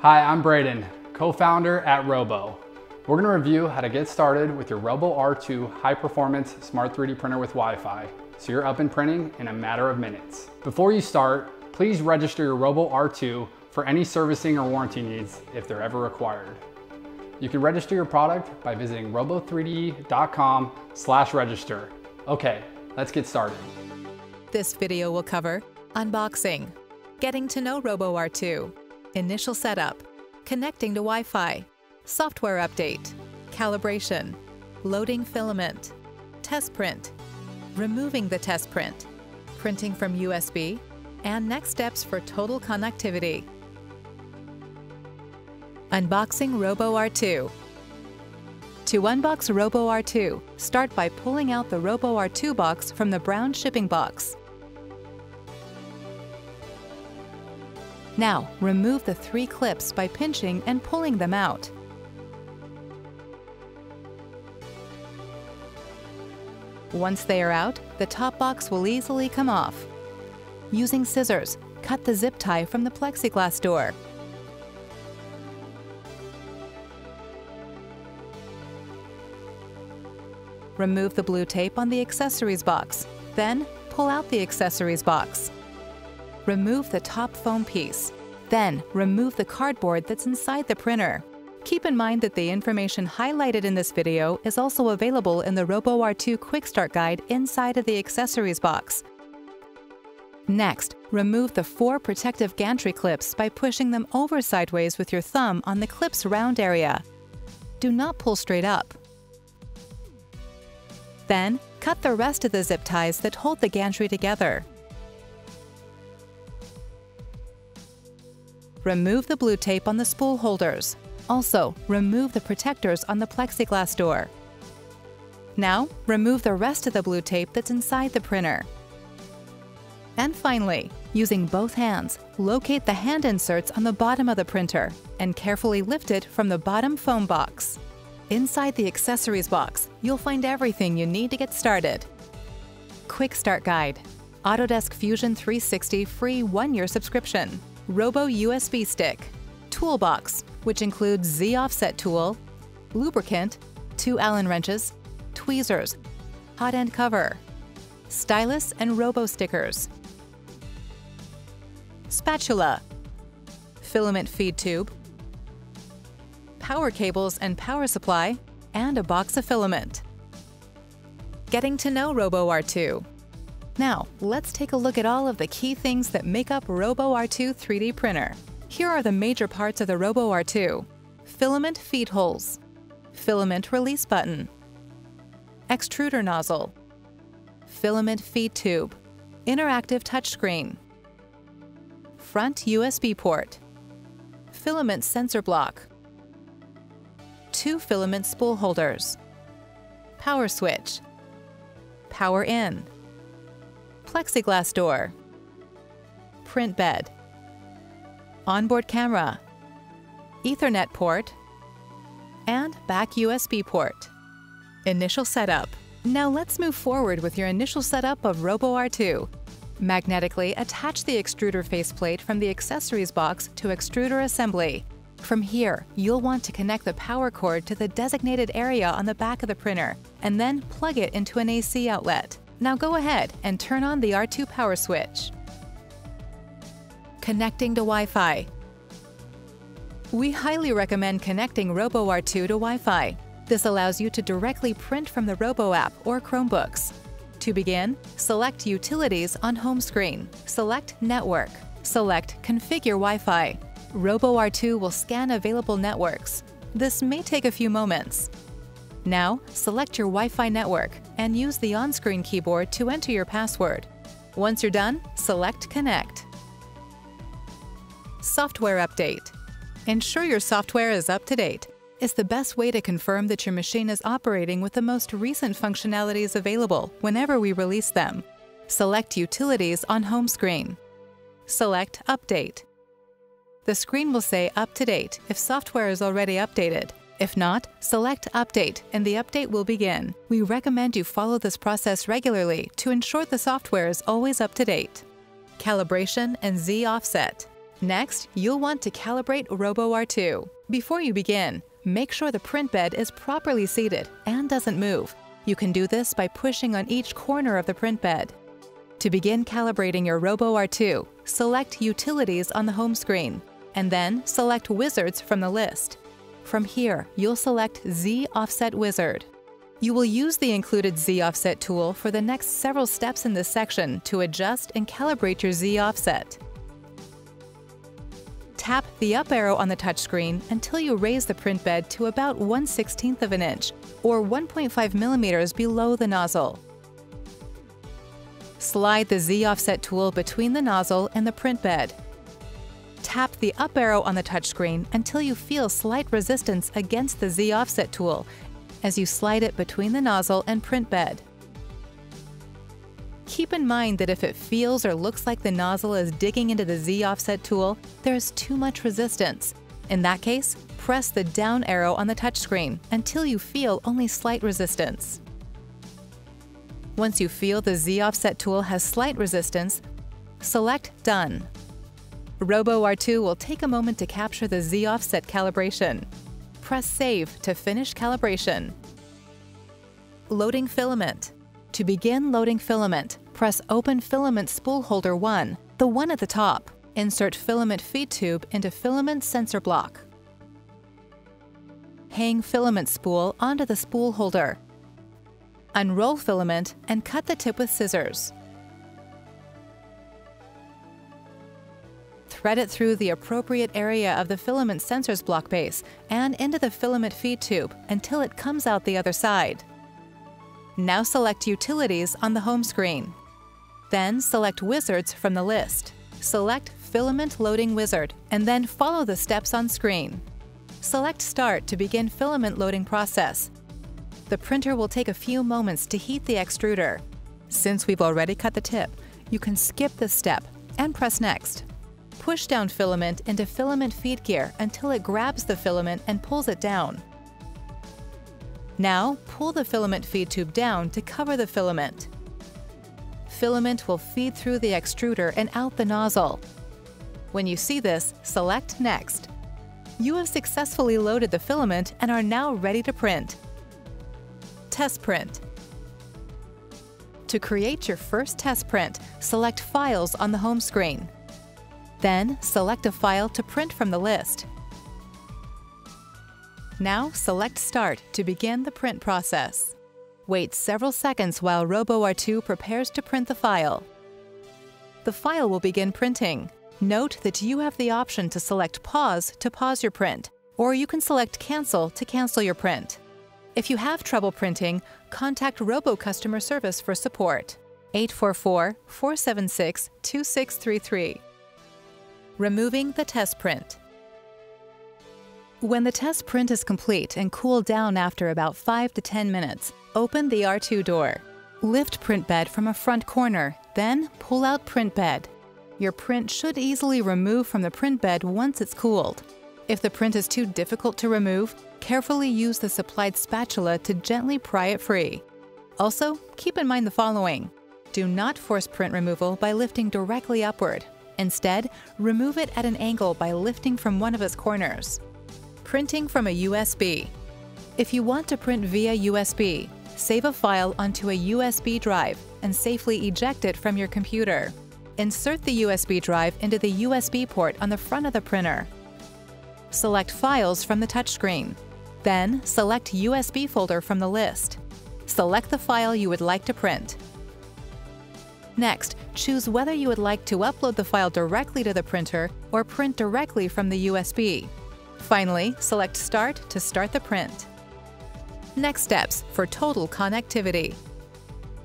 Hi, I'm Braden, co-founder at Robo. We're gonna review how to get started with your Robo R2 high performance smart 3D printer with Wi-Fi, so you're up and printing in a matter of minutes. Before you start, please register your Robo R2 for any servicing or warranty needs if they're ever required. You can register your product by visiting robo3d.com slash register. Okay, let's get started. This video will cover unboxing, getting to know Robo R2, initial setup, connecting to Wi-Fi, software update, calibration, loading filament, test print, removing the test print, printing from USB, and next steps for total connectivity. Unboxing Robo R2 To unbox Robo R2, start by pulling out the Robo R2 box from the brown shipping box. Now, remove the three clips by pinching and pulling them out. Once they are out, the top box will easily come off. Using scissors, cut the zip tie from the plexiglass door. Remove the blue tape on the accessories box. Then, pull out the accessories box. Remove the top foam piece. Then, remove the cardboard that's inside the printer. Keep in mind that the information highlighted in this video is also available in the RoboR2 Quick Start Guide inside of the accessories box. Next, remove the four protective gantry clips by pushing them over sideways with your thumb on the clip's round area. Do not pull straight up. Then, cut the rest of the zip ties that hold the gantry together. Remove the blue tape on the spool holders. Also, remove the protectors on the plexiglass door. Now, remove the rest of the blue tape that's inside the printer. And finally, using both hands, locate the hand inserts on the bottom of the printer and carefully lift it from the bottom foam box. Inside the accessories box, you'll find everything you need to get started. Quick Start Guide Autodesk Fusion 360 free one-year subscription Robo USB stick, toolbox, which includes Z offset tool, lubricant, two Allen wrenches, tweezers, hot end cover, stylus and robo stickers, spatula, filament feed tube, power cables and power supply, and a box of filament. Getting to know Robo R2 now, let's take a look at all of the key things that make up Robo R2 3D printer. Here are the major parts of the Robo R2. Filament feed holes, filament release button, extruder nozzle, filament feed tube, interactive touchscreen, front USB port, filament sensor block, two filament spool holders, power switch, power in, plexiglass door, print bed, onboard camera, Ethernet port, and back USB port. Initial setup. Now let's move forward with your initial setup of RoboR2. Magnetically attach the extruder faceplate from the accessories box to extruder assembly. From here, you'll want to connect the power cord to the designated area on the back of the printer, and then plug it into an AC outlet. Now go ahead and turn on the R2 power switch. Connecting to Wi-Fi. We highly recommend connecting RoboR2 to Wi-Fi. This allows you to directly print from the Robo app or Chromebooks. To begin, select Utilities on home screen. Select Network. Select Configure Wi-Fi. RoboR2 will scan available networks. This may take a few moments. Now, select your Wi-Fi network and use the on-screen keyboard to enter your password. Once you're done, select Connect. Software Update Ensure your software is up to date. It's the best way to confirm that your machine is operating with the most recent functionalities available whenever we release them. Select Utilities on home screen. Select Update. The screen will say Up to date if software is already updated. If not, select Update and the update will begin. We recommend you follow this process regularly to ensure the software is always up to date. Calibration and Z offset. Next, you'll want to calibrate RoboR2. Before you begin, make sure the print bed is properly seated and doesn't move. You can do this by pushing on each corner of the print bed. To begin calibrating your RoboR2, select Utilities on the home screen, and then select Wizards from the list. From here, you'll select Z Offset Wizard. You will use the included Z Offset tool for the next several steps in this section to adjust and calibrate your Z offset. Tap the up arrow on the touchscreen until you raise the print bed to about 1 16th of an inch, or 1.5 millimeters below the nozzle. Slide the Z offset tool between the nozzle and the print bed. Tap the up arrow on the touchscreen until you feel slight resistance against the Z offset tool as you slide it between the nozzle and print bed. Keep in mind that if it feels or looks like the nozzle is digging into the Z offset tool, there is too much resistance. In that case, press the down arrow on the touchscreen until you feel only slight resistance. Once you feel the Z offset tool has slight resistance, select Done. RoboR2 will take a moment to capture the Z offset calibration. Press Save to finish calibration. Loading filament. To begin loading filament, press Open Filament Spool Holder 1, the one at the top. Insert filament feed tube into filament sensor block. Hang filament spool onto the spool holder. Unroll filament and cut the tip with scissors. Thread it through the appropriate area of the filament sensor's block base and into the filament feed tube until it comes out the other side. Now select Utilities on the home screen. Then select Wizards from the list. Select Filament Loading Wizard and then follow the steps on screen. Select Start to begin filament loading process. The printer will take a few moments to heat the extruder. Since we've already cut the tip, you can skip this step and press Next. Push down filament into filament feed gear until it grabs the filament and pulls it down. Now, pull the filament feed tube down to cover the filament. Filament will feed through the extruder and out the nozzle. When you see this, select Next. You have successfully loaded the filament and are now ready to print. Test print. To create your first test print, select Files on the home screen. Then, select a file to print from the list. Now select Start to begin the print process. Wait several seconds while RoboR2 prepares to print the file. The file will begin printing. Note that you have the option to select Pause to pause your print, or you can select Cancel to cancel your print. If you have trouble printing, contact Robo Customer Service for support. 844-476-2633. Removing the test print. When the test print is complete and cooled down after about 5 to 10 minutes, open the R2 door. Lift print bed from a front corner, then pull out print bed. Your print should easily remove from the print bed once it's cooled. If the print is too difficult to remove, carefully use the supplied spatula to gently pry it free. Also, keep in mind the following. Do not force print removal by lifting directly upward. Instead, remove it at an angle by lifting from one of its corners. Printing from a USB. If you want to print via USB, save a file onto a USB drive and safely eject it from your computer. Insert the USB drive into the USB port on the front of the printer. Select Files from the touchscreen. Then, select USB folder from the list. Select the file you would like to print. Next, choose whether you would like to upload the file directly to the printer or print directly from the USB. Finally, select Start to start the print. Next steps for total connectivity.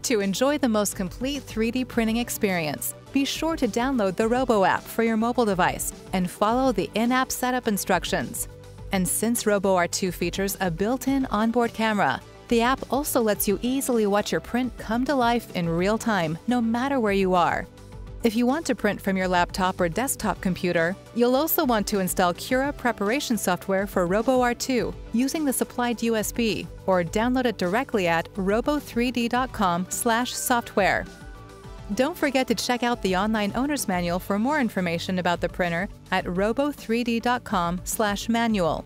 To enjoy the most complete 3D printing experience, be sure to download the Robo app for your mobile device and follow the in-app setup instructions. And since RoboR2 features a built-in onboard camera, the app also lets you easily watch your print come to life in real time, no matter where you are. If you want to print from your laptop or desktop computer, you'll also want to install Cura preparation software for RoboR2 using the supplied USB or download it directly at robo3d.com/software. Don't forget to check out the online owner's manual for more information about the printer at robo3d.com/manual.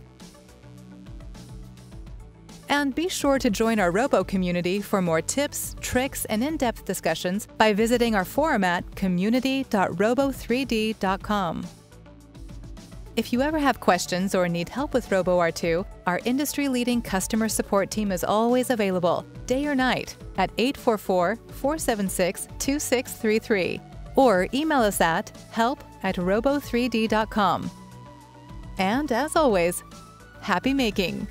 And be sure to join our Robo community for more tips, tricks, and in-depth discussions by visiting our forum at community.robo3d.com. If you ever have questions or need help with RoboR2, our industry-leading customer support team is always available, day or night, at 844-476-2633 or email us at help at robo3d.com. And as always, happy making!